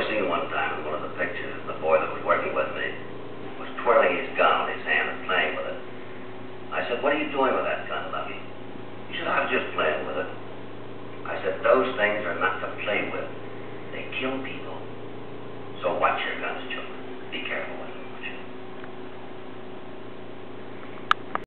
I seen one time in one of the pictures, the boy that was working with me was twirling his gun with his hand and playing with it. I said, what are you doing with that gun, Lucky? He said, "I'm just playing with it. I said, those things are not to play with. They kill people. So why